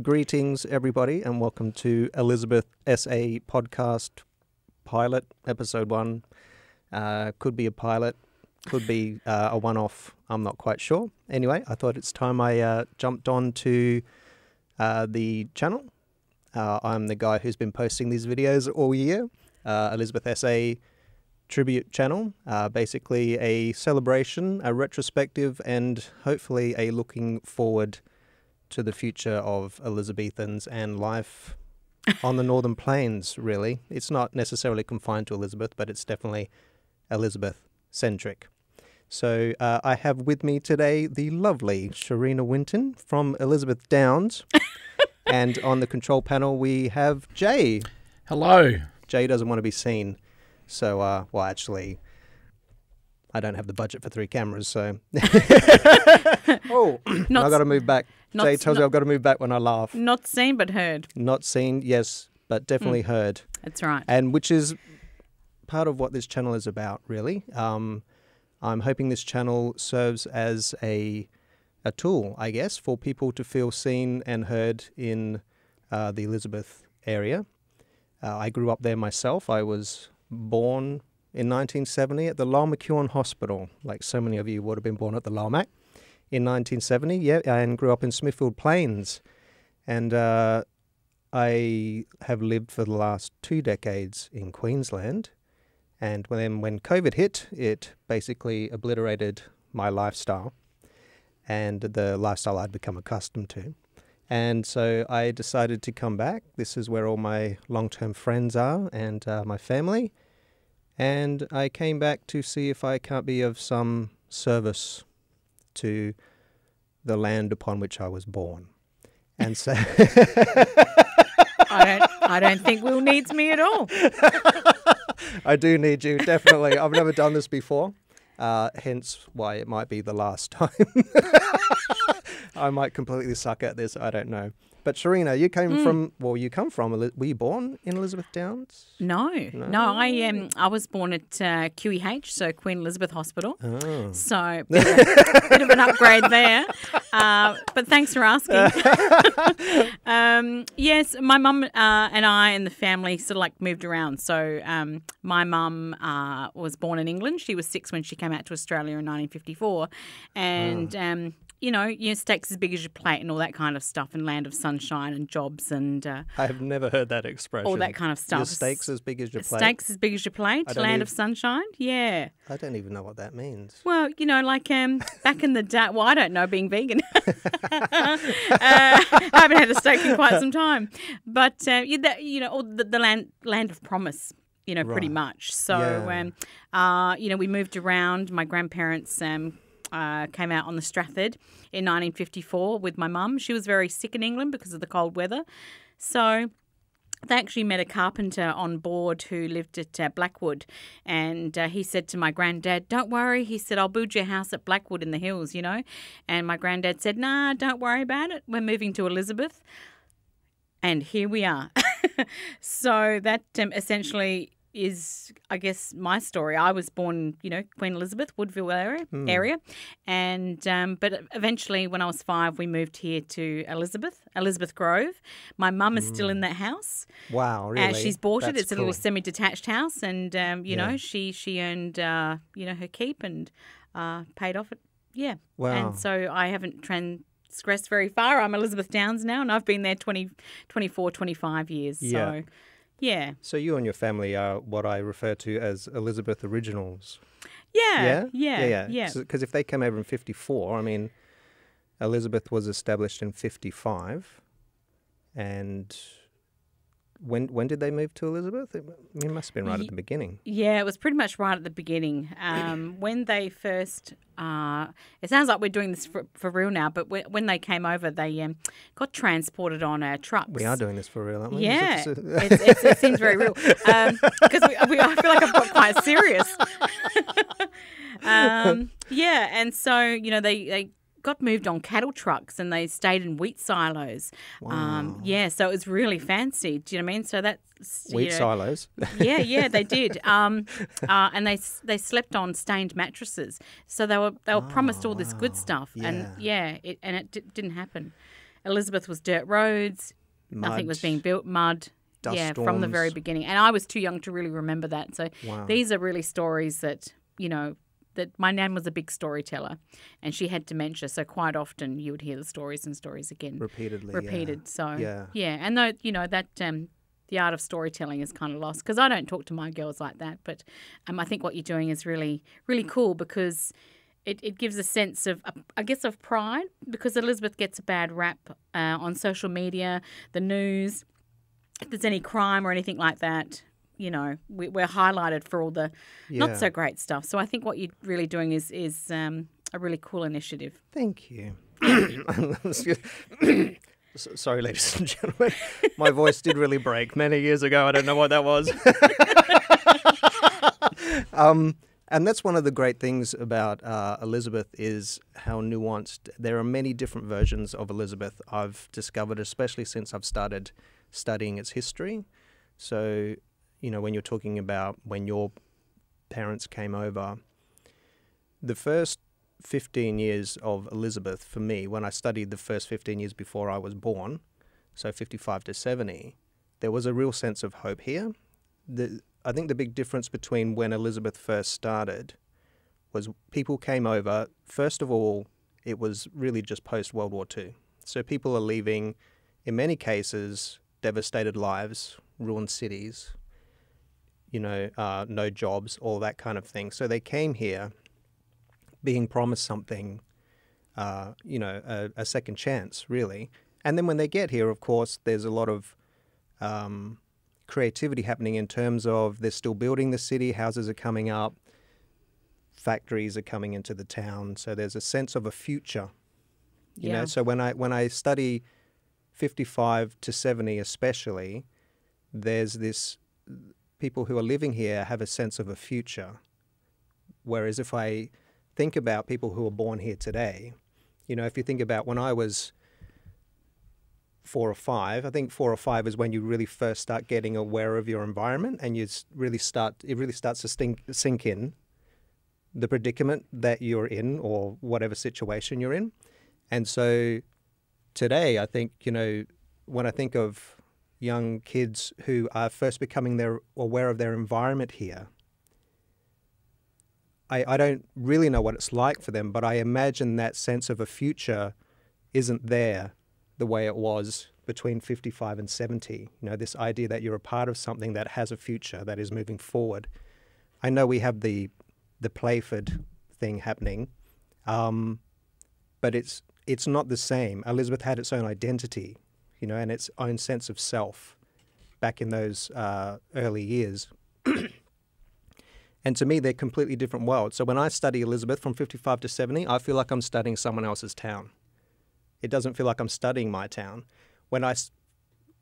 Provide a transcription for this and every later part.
Greetings, everybody, and welcome to Elizabeth SA podcast pilot, episode one. Uh, could be a pilot, could be uh, a one off. I'm not quite sure. Anyway, I thought it's time I uh, jumped on to uh, the channel. Uh, I'm the guy who's been posting these videos all year. Uh, Elizabeth SA tribute channel, basically a celebration, a retrospective, and hopefully a looking forward to the future of Elizabethans and life on the Northern Plains, really. It's not necessarily confined to Elizabeth, but it's definitely Elizabeth centric. So uh, I have with me today the lovely Sherina Winton from Elizabeth Downs. and on the control panel, we have Jay. Hello. Jay doesn't want to be seen. So, uh, well, actually, I don't have the budget for three cameras, so. oh, Not I got to move back. Not Jay tells me I've got to move back when I laugh. Not seen but heard. Not seen, yes, but definitely heard. That's right. And which is part of what this channel is about, really. Um, I'm hoping this channel serves as a a tool, I guess, for people to feel seen and heard in uh, the Elizabeth area. Uh, I grew up there myself. I was born in 1970 at the Lyell McEwin Hospital, like so many of you would have been born at the Lyell Mac in 1970. Yeah, and grew up in Smithfield Plains, and uh, I have lived for the last two decades in Queensland. And then when COVID hit, it basically obliterated my lifestyle and the lifestyle I'd become accustomed to. And so I decided to come back. This is where all my long term friends are and uh, my family. And I came back to see if I can't be of some service to the land upon which I was born. And so. I don't. I don't think Will needs me at all. I do need you, definitely. I've never done this before, uh, hence why it might be the last time. I might completely suck at this. I don't know. But Sherina, you came from, well, you come from, were you born in Elizabeth Downs? No, no. I um, I was born at uh, QEH, so Queen Elizabeth Hospital. Oh. So bit of, bit of an upgrade there. Uh, but thanks for asking. um, yes, my mum uh, and I and the family sort of like moved around. So um, my mum uh, was born in England. She was six when she came out to Australia in 1954, and. Um, you know, your stakes as big as your plate and all that kind of stuff, and land of sunshine and jobs and uh, I have never heard that expression. all that kind of stuff. Your stakes as big as your plate? Stakes as big as your plate, land even- of sunshine. Yeah. I don't even know what that means. Well, you know, like um, back in the day. Well, I don't know, being vegan. uh, I haven't had a steak in quite some time, but uh, you, that, you know, all the, the land land of promise. You know, pretty much. So, Yeah. um, uh, you know, we moved around. My grandparents um, uh, came out on the Strathaird in 1954 with my mum. She was very sick in England because of the cold weather. So they actually met a carpenter on board who lived at uh, Blackwood, and uh, he said to my granddad, "Don't worry," he said, "I'll build your house at Blackwood in the hills," you know. And my granddad said, "Nah, don't worry about it. We're moving to Elizabeth." And here we are. so that um, essentially is, I guess, my story. I was born, you know, Queen Elizabeth, Woodville area, area, and um, but eventually, when I was five, we moved here to Elizabeth, Elizabeth Grove. My mum is still in that house. Wow, really? Uh, she's bought it. That's It's a little semi-detached house, and um, you Yeah. know, she she earned uh, you know her keep and uh, paid off it. Yeah. Wow. And so I haven't transgressed very far. I'm Elizabeth Downs now, and I've been there 20, 24, 25 years. Yeah. So, yeah, So you and your family are what I refer to as Elizabeth originals. yeah, Yeah, yeah, yeah. yeah. Because if they came over in '54, I mean, Elizabeth was established in '55, and when when did they move to Elizabeth? It, it must have been right at the beginning. Yeah, it was pretty much right at the beginning. Um, when they first, uh, it sounds like we're doing this for, for real now, but when, when they came over, they um, got transported on uh, trucks. We are doing this for real, aren't we? Yeah, it- it's, it's, it seems very real because we, we, I feel like I've got quite serious. um, yeah, and so you know they they got moved on cattle trucks and they stayed in wheat silos. Um, yeah, so it was really fancy. Do you know what I mean? So that's you Wheat know, silos. yeah, yeah, they did. Um, uh, and they they slept on stained mattresses. So they were they were promised all this good stuff, and Yeah. yeah, it, and it d- didn't happen. Elizabeth was dirt roads. Nothing was being built. Mud. dust yeah, from the very beginning. And I was too young to really remember that. So Wow. these are really stories that you know that my nan was a big storyteller, and she had dementia. So quite often you would hear the stories and stories again repeatedly. yeah. repeated. So Yeah. yeah, and though you know that um, the art of storytelling is kind of lost because I don't talk to my girls like that. But um, I think what you're doing is really really cool because. It, it gives a sense of, uh, I guess, of pride because Elizabeth gets a bad rap uh, on social media, the news. If there's any crime or anything like that, you know, we, we're highlighted for all the Yeah. not so great stuff. So I think what you're really doing is is um, a really cool initiative. Thank you. Sorry, ladies and gentlemen. My voice did really break many years ago. I don't know what that was. um, and that's one of the great things about uh, Elizabeth is how nuanced. There are many different versions of Elizabeth I've discovered, especially since I've started studying its history. So, you know, when you're talking about when your parents came over, the first 15 years of Elizabeth for me, when I studied the first 15 years before I was born, so 55 to 70, there was a real sense of hope here. The, I think the big difference between when Elizabeth first started was people came over. First of all, it was really just post World War II. So people are leaving, in many cases, devastated lives, ruined cities, you know, uh, no jobs, all that kind of thing. So they came here being promised something, uh, you know, a, a second chance, really. And then when they get here, of course, there's a lot of um, creativity happening in terms of they're still building the city, houses are coming up, factories are coming into the town. So there's a sense of a future, you Yeah. know. So when I when I study 55 to 70, especially, there's this people who are living here have a sense of a future. Whereas if I think about people who are born here today, you know, if you think about when I was four or five, I think four or five is when you really first start getting aware of your environment and you really start, it really starts to sink, sink in the predicament that you're in or whatever situation you're in. And so today, I think, you know, when I think of young kids who are first becoming their aware of their environment here, I, I don't really know what it's like for them, but I imagine that sense of a future isn't there the way it was between 55 and 70. You know, this idea that you're a part of something that has a future that is moving forward. I know we have the the Playford thing happening, um, but it's it's not the same. Elizabeth had its own identity, you know, and its own sense of self back in those uh, early years. And to me, they're completely different worlds. So when I study Elizabeth from 55 to 70, I feel like I'm studying someone else's town. It doesn't feel like I'm studying my town. When I,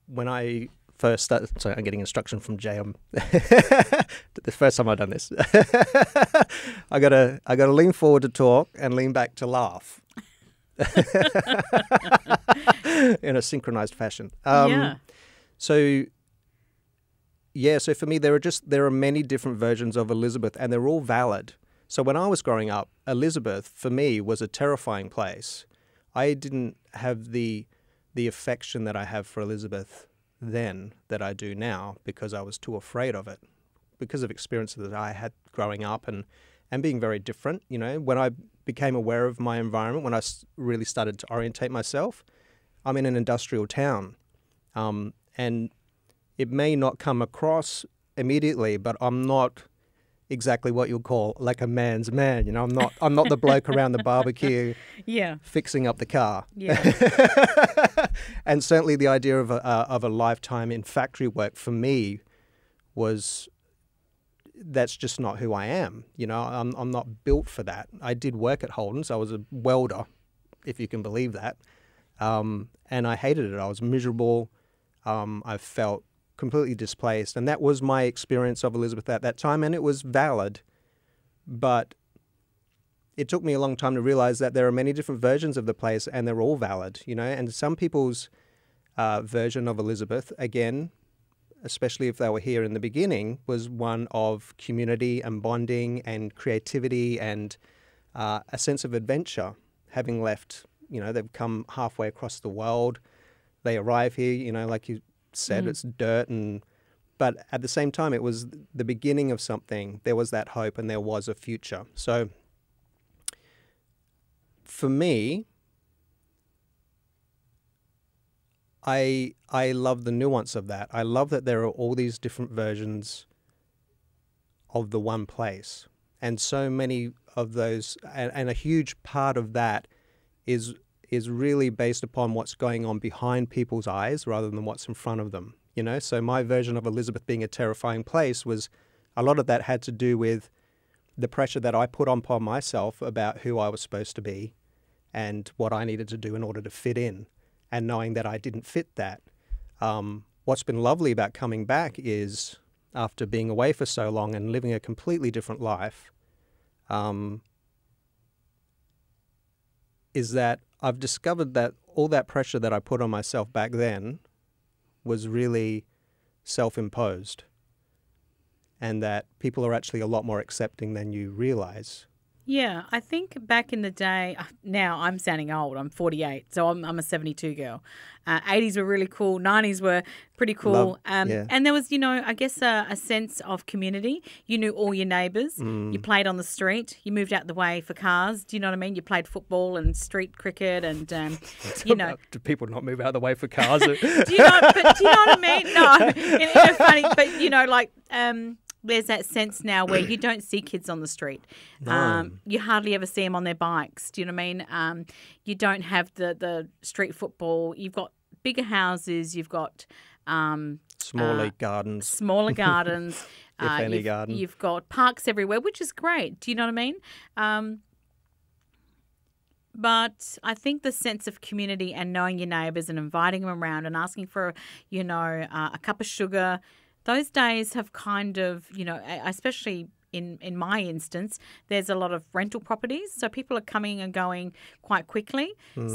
when I first started, sorry, I'm getting instruction from Jay. I'm the first time I've done this. I gotta, I gotta lean forward to talk and lean back to laugh. In a synchronized fashion. Um, yeah. so yeah, so for me there are just there are many different versions of Elizabeth and they're all valid. So when I was growing up, Elizabeth for me was a terrifying place. I didn't have the the affection that I have for Elizabeth then that I do now because I was too afraid of it. Because of experiences that I had growing up and and being very different, you know, when I became aware of my environment, when I really started to orientate myself, I'm in an industrial town. Um, and it may not come across immediately, but I'm not exactly what you'll call like a man's man. You know, I'm not I'm not the bloke around the barbecue Yeah. fixing up the car. Yeah. and certainly the idea of a uh, of a lifetime in factory work for me was that's just not who I am. You know, I'm I'm not built for that. I did work at Holden's. I was a welder, if you can believe that, um, and I hated it. I was miserable. Um, I felt completely displaced, and that was my experience of Elizabeth at that time, and it was valid. But it took me a long time to realize that there are many different versions of the place and they're all valid, you know. And some people's uh, version of Elizabeth, again, especially if they were here in the beginning, was one of community and bonding and creativity and uh, a sense of adventure, having left you know, they've come halfway across the world. They arrive here, you know, like you said, Mm. it's dirt and but at the same time it was the beginning of something. There was that hope and there was a future. So for me, I I love the nuance of that. I love that there are all these different versions of the one place, and so many of those, and, and a huge part of that is is really based upon what's going on behind people's eyes rather than what's in front of them. You know, so my version of Elizabeth being a terrifying place was a lot of that had to do with the pressure that I put on upon myself about who I was supposed to be and what I needed to do in order to fit in, and knowing that I didn't fit that. Um, what's been lovely about coming back is after being away for so long and living a completely different life, um, is that I've discovered that all that pressure that I put on myself back then was really self imposed. And that people are actually a lot more accepting than you realize. Yeah, I think back in the day, uh, now I'm sounding old, I'm 48, so I'm, I'm a 72 girl. Uh, 80s were really cool, 90s were pretty cool. Love- um, yeah. And there was, you know, I guess a, a sense of community. You knew all your neighbours, Mm. you played on the street, you moved out the way for cars. Do you know what I mean? You played football and street cricket and, um, you know. do people not move out of the way for cars? do you know? But do you know what I mean? No, in a funny. But you know, like um, there's that sense now where you don't see kids on the street. Um, you hardly ever see them on their bikes. Do you know what I mean? Um, you don't have the the street football. You've got bigger houses. You've got um, Smaller gardens. smaller gardens. If any you've, garden. You've got parks everywhere, which is great. Do you know what I mean? Um, but I think the sense of community and knowing your neighbours and inviting them around and asking for, you know, uh, a cup of sugar, those days have kind of, you know, especially in in my instance, there's a lot of rental properties, so people are coming and going quite quickly.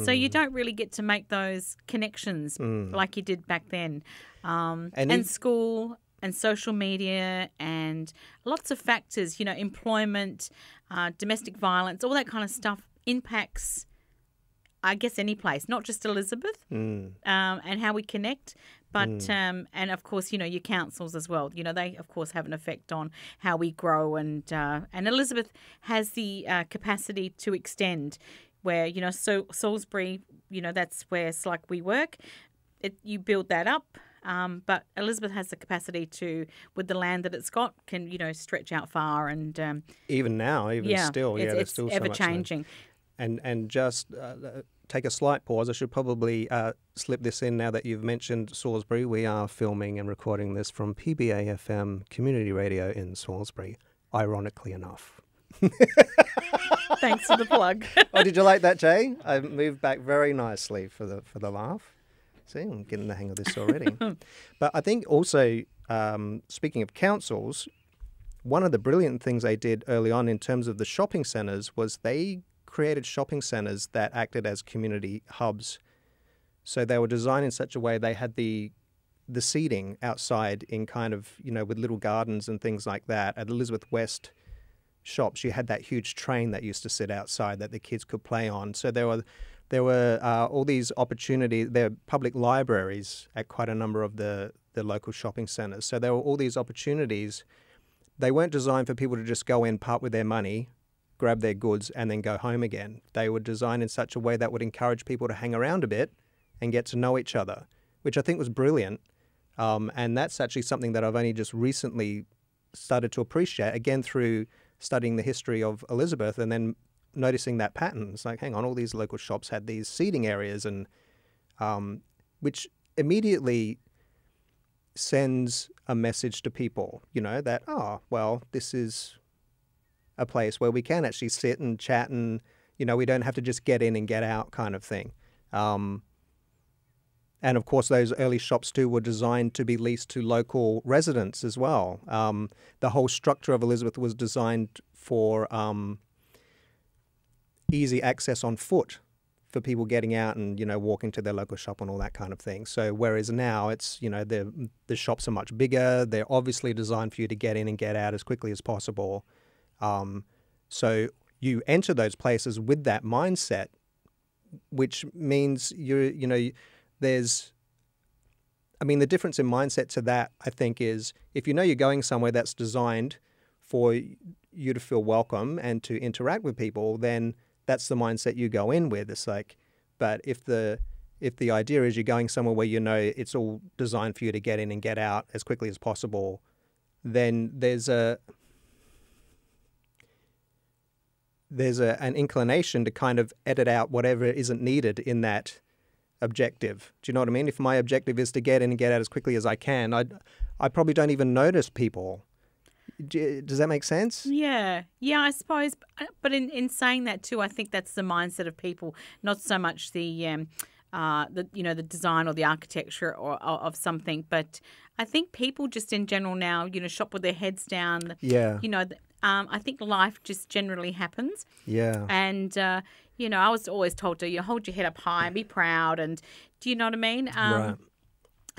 So you don't really get to make those connections like you did back then. Um, And and school and social media and lots of factors, you know, employment, uh, domestic violence, all that kind of stuff impacts, I guess, any place, not just Elizabeth, Mm. um, and how we connect, but um, and of course, you know, your councils as well. You know, they of course have an effect on how we grow, and uh, and Elizabeth has the uh, capacity to extend. Where you know, so Salisbury, you know, that's where it's like we work. It, you build that up. Um, but Elizabeth has the capacity to, with the land that it's got, can you know stretch out far and um, Even now, even yeah, still, yeah, it's, it's still so ever much land. changing. And and just uh, take a slight pause. I should probably uh, slip this in now that you've mentioned Salisbury. We are filming and recording this from PBA FM Community Radio in Salisbury. Ironically enough. Thanks for the plug. oh, did you like that, Jay? I moved back very nicely for the for the laugh. See, I'm getting the hang of this already. but I think also, um, speaking of councils, one of the brilliant things they did early on in terms of the shopping centres was they created shopping centres that acted as community hubs. So they were designed in such a way they had the the seating outside in kind of you know with little gardens and things like that. At Elizabeth West shops, you had that huge train that used to sit outside that the kids could play on. So there were there were uh, all these opportunities. There were public libraries at quite a number of the the local shopping centres. So there were all these opportunities. They weren't designed for people to just go in, part with their money, grab their goods, and then go home again. They were designed in such a way that would encourage people to hang around a bit and get to know each other, which I think was brilliant. Um, and that's actually something that I've only just recently started to appreciate, again, through studying the history of Elizabeth and then noticing that pattern. It's like, hang on, all these local shops had these seating areas, and um, which immediately sends a message to people, you know, that, oh, well, this is a place where we can actually sit and chat and, you know, we don't have to just get in and get out kind of thing. Um, and of course, those early shops too were designed to be leased to local residents as well. Um, the whole structure of Elizabeth was designed for um, easy access on foot for people getting out and you know walking to their local shop and all that kind of thing. So whereas now it's you know the the shops are much bigger. They're obviously designed for you to get in and get out as quickly as possible. Um, so you enter those places with that mindset which means you're you know there's I mean the difference in mindset to that I think is if you know you're going somewhere that's designed for you to feel welcome and to interact with people, then that's the mindset you go in with. It's like, but if the if the idea is you're going somewhere where you know it's all designed for you to get in and get out as quickly as possible, then there's a there's a, an inclination to kind of edit out whatever isn't needed in that objective. Do you know what I mean? If my objective is to get in and get out as quickly as I can, I I probably don't even notice people. Does that make sense? Yeah, yeah, I suppose. But in, in saying that too, I think that's the mindset of people, not so much the um, uh, the you know the design or the architecture or, or, of something, but I think people just in general now, you know, shop with their heads down. Yeah. You know, um, I think life just generally happens. Yeah. And uh, you know, I was always told to you hold your head up high and be proud, and do you know what I mean? Um, right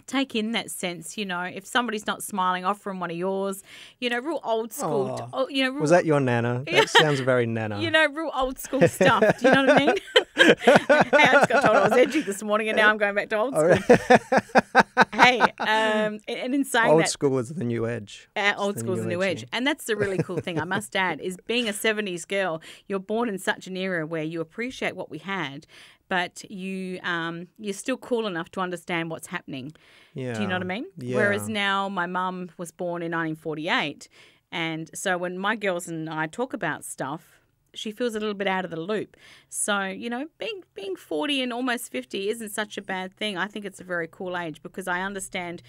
take in that sense, you know, if somebody's not smiling, offer them one of yours, you know, real old school. Oh. You know, real, Was that your nana? That sounds very nana. you know, real old school stuff. Do you know what I mean? hey, I just got told I was edgy this morning, and now I'm going back to old Oh, school. hey, um, and, in saying Old that, school is the new edge. uh, old school is the new edgy. edge. And that's the really cool thing, I must add, is being a 70s girl, you're born in such an era where you appreciate what we had, but you, um, you're still cool enough to understand what's happening. Yeah. Do you know what I mean? Yeah. Whereas now my mum was born in 1948. And so when my girls and I talk about stuff, she feels a little bit out of the loop. So, you know, being being 40 and almost 50 isn't such a bad thing. I think it's a very cool age because I understand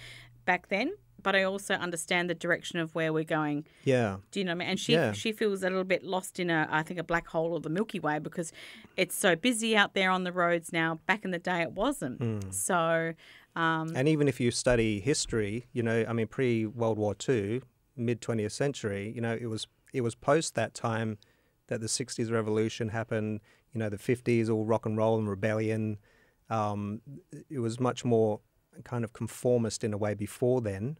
back then, but I also understand the direction of where we're going. Yeah. Do you know what I mean? And she Yeah. she feels a little bit lost in a I think a black hole or the Milky Way because it's so busy out there on the roads now. Back in the day, it wasn't. Hmm. So, um, And even if you study history, you know, I mean, pre World War II, mid 20th century, you know, it was it was post that time that the 60s revolution happened. You know, the 50s, all rock and roll and rebellion. Um, it was much more kind of conformist in a way before then.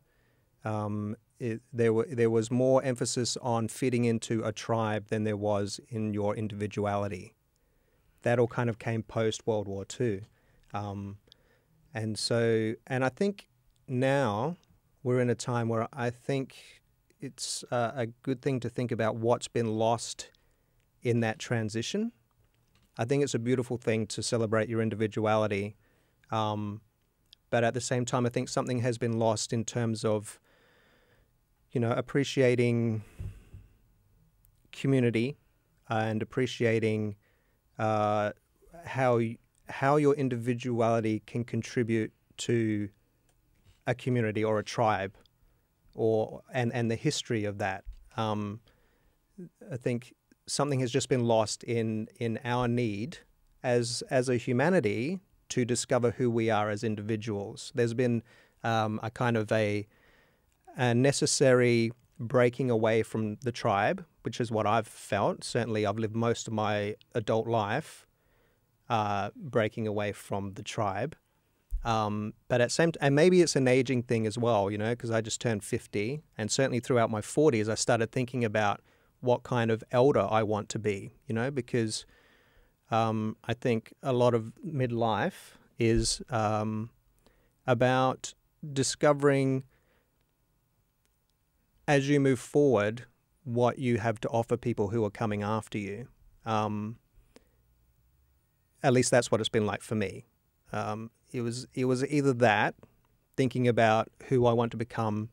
Um, it, there were there was more emphasis on fitting into a tribe than there was in your individuality. That all kind of came post World War II. Um, and so, and I think now we're in a time where I think it's uh, a good thing to think about what's been lost in that transition. I think it's a beautiful thing to celebrate your individuality. Um, but at the same time, I think something has been lost in terms of, you know, appreciating community and appreciating uh, how how your individuality can contribute to a community or a tribe, or and and the history of that. Um, I think something has just been lost in in our need as as a humanity to discover who we are as individuals. There's been um, a kind of a a necessary breaking away from the tribe, which is what I've felt. Certainly, I've lived most of my adult life uh, breaking away from the tribe. Um, but at same and maybe it's an aging thing as well, you know, because I just turned 50, and certainly throughout my 40s, I started thinking about what kind of elder I want to be, you know, because um, I think a lot of midlife is um, about discovering as you move forward what you have to offer people who are coming after you. Um, at least that's what it's been like for me. Um, it was it was either that, thinking about who I want to become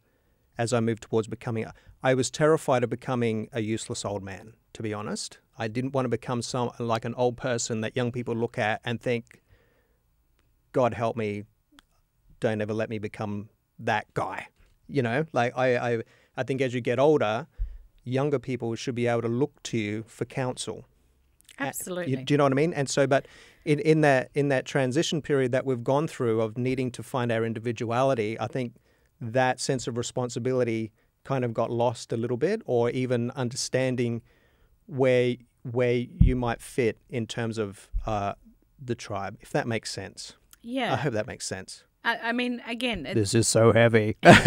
as I moved towards becoming. A, I was terrified of becoming a useless old man. To be honest, I didn't want to become some like an old person that young people look at and think, "God help me, don't ever let me become that guy." You know, like I I, I think as you get older, younger people should be able to look to you for counsel. Uh, Absolutely. Do you know what I mean? And so, but in, in that in that transition period that we've gone through of needing to find our individuality, I think that sense of responsibility kind of got lost a little bit, or even understanding where where you might fit in terms of uh, the tribe, if that makes sense. yeah. I hope that makes sense. I, I mean, again, it, This is so heavy. this,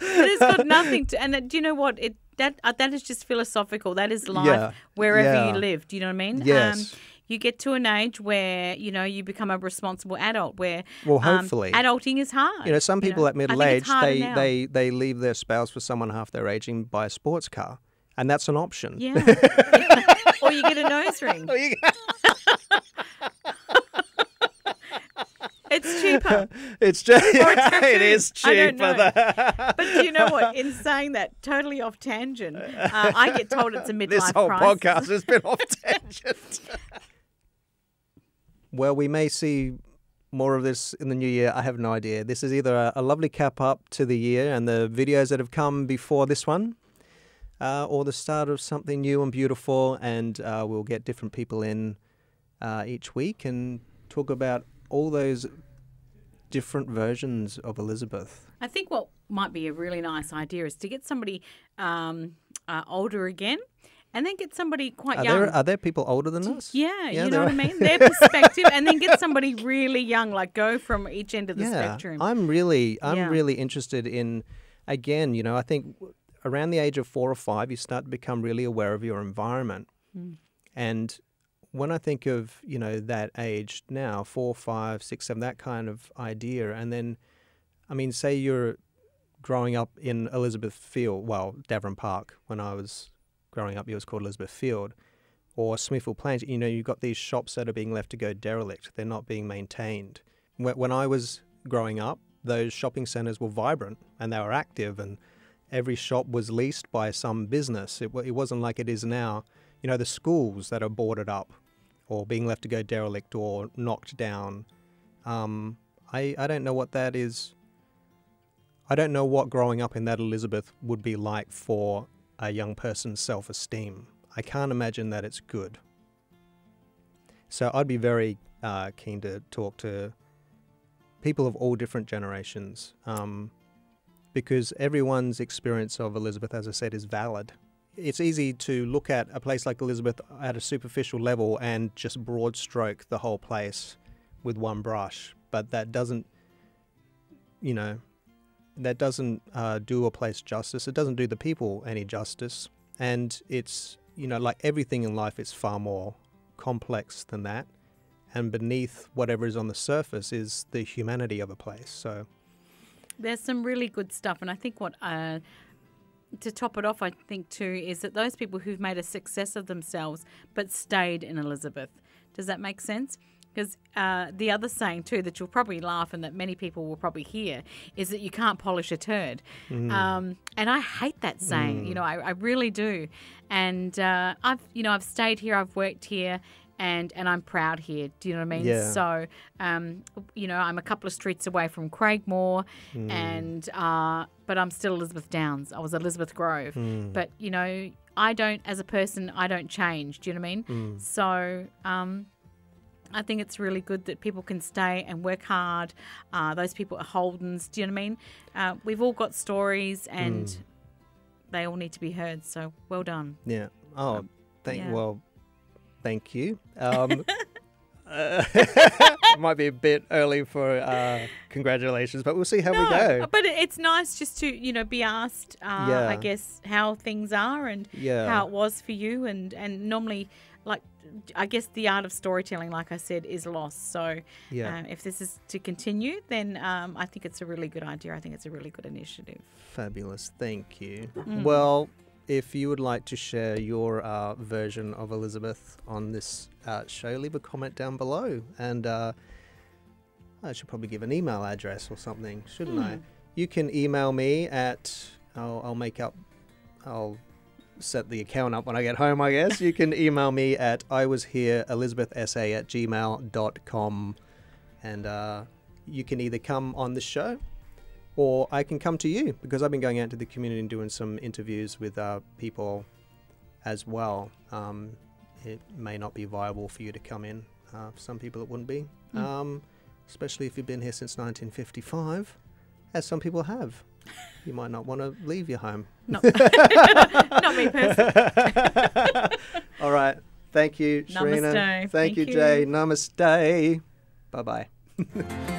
it has got nothing to. And do you know what? It that uh, that is just philosophical. That is life Yeah. wherever Yeah. you live. Do you know what I mean? Um, Yes. You get to an age where you know you become a responsible adult. Where Well, um, hopefully. adulting is hard. You know, some people at I think middle age they, now. they they leave their spouse for someone half their age and buy a sports car, and that's an option. yeah. or you get a nose ring. It's cheaper. it's just tattoo. it is cheaper. know. But do you know what? In saying that, totally off tangent, uh, I get told it's a midlife this whole podcast has been off tangent. Well, we may see more of this in the new year. I have no idea. This is either a, a lovely cap up to the year and the videos that have come before this one, uh, or the start of something new and beautiful. And uh, we'll get different people in uh, each week and talk about all those different versions of Elizabeth. I think what might be a really nice idea is to get somebody um, uh, older again, and then get somebody quite Are young. there are there people older than us? yeah, Yeah, you know what I mean. Their perspective, and then get somebody really young, like go from each end of the spectrum. I'm really, I'm Yeah. really interested in. Again, you know, I think around the age of four or five, you start to become really aware of your environment. Hmm. And when I think of, you know, that age now, four, five, six, seven, that kind of idea, and then, I mean, say you're growing up in Elizabeth Field, well, Davoren Park. When I was growing up, it was called Elizabeth Field, or Smithfield Plains. You know, you've got these shops that are being left to go derelict; they're not being maintained. When I was growing up, those shopping centres were vibrant and they were active, and every shop was leased by some business. It, it wasn't like it is now. You know, the schools that are boarded up or being left to go derelict or knocked down. Um, I, I don't know what that is. I don't know what growing up in that Elizabeth would be like for a young person's self esteem. I can't imagine that it's good. So I'd be very uh, keen to talk to people of all different generations um, because everyone's experience of Elizabeth, as I said, is valid. It's easy to look at a place like Elizabeth at a superficial level and just broad stroke the whole place with one brush, but that doesn't, you know, that doesn't uh, do a place justice. It doesn't do the people any justice. And it's, you know, like everything in life, is far more complex than that. And beneath whatever is on the surface is the humanity of a place. So, There's some really good stuff, and I think what uh, to top it off, I think too, is that those people who've made a success of themselves but stayed in Elizabeth. Does that make sense? Because uh, the other saying too that you'll probably laugh and that many people will probably hear is that you can't polish a turd, um, and I hate that saying. You know, I, I really do. And uh, I've, you know, I've stayed here, I've worked here, and and I'm proud here. Do you know what I mean? Yeah. So, um, you know, I'm a couple of streets away from Craigmore, and uh, but I'm still Elizabeth Downs. I was Elizabeth Grove, but you know, I don't as a person, I don't change. Do you know what I mean? So, um, I think it's really good that people can stay and work hard. Uh, those people are Holdens. Do you know what I mean? Uh, we've all got stories, and they all need to be heard. So, well done. yeah. Oh, thank yeah. well, thank you. Um, uh, might be a bit early for uh, congratulations, but we'll see how we go. But it's nice just to, you know, be asked, uh, Yeah. I guess, how things are and Yeah. how it was for you. And, and normally, like, I guess the art of storytelling, like I said, is lost. So Yeah. uh, if this is to continue, then um, I think it's a really good idea. I think it's a really good initiative. Fabulous. Thank you. Mm. Well, if you would like to share your uh, version of Elizabeth on this uh, show, leave a comment down below. And uh, I should probably give an email address or something, shouldn't I? Hmm. You can email me at, I'll, I'll make up, I'll set the account up when I get home, I guess. You can email me at I was here, elizabethsa at gmail.com. And uh, you can either come on the show or I can come to you because I've been going out to the community and doing some interviews with uh, people as well. Um, it may not be viable for you to come in. Uh, for some people, it wouldn't be, um, especially if you've been here since 1955, as some people have. You might not want to leave your home. Not, not me personally. All right. Thank you, Sherina. Namaste. Thank, Thank you, you. Jay. Namaste. Bye bye.